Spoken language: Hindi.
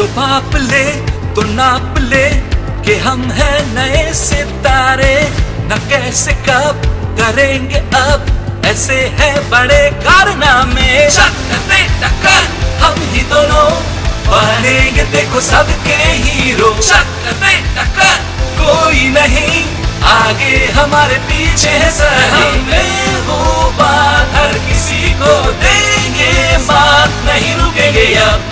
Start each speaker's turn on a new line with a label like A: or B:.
A: जो पाप ले तो नाप ले कि हम हैं नए सितारे। न कैसे कब करेंगे अब ऐसे है बड़े कारनामे। टक्कर। हम ही दोनों बनेंगे देखो सबके हीरो। टक्कर टक्कर। कोई नहीं आगे हमारे पीछे है सर। हमें वो बात हर किसी को देंगे बात नहीं रुकेंगे अब।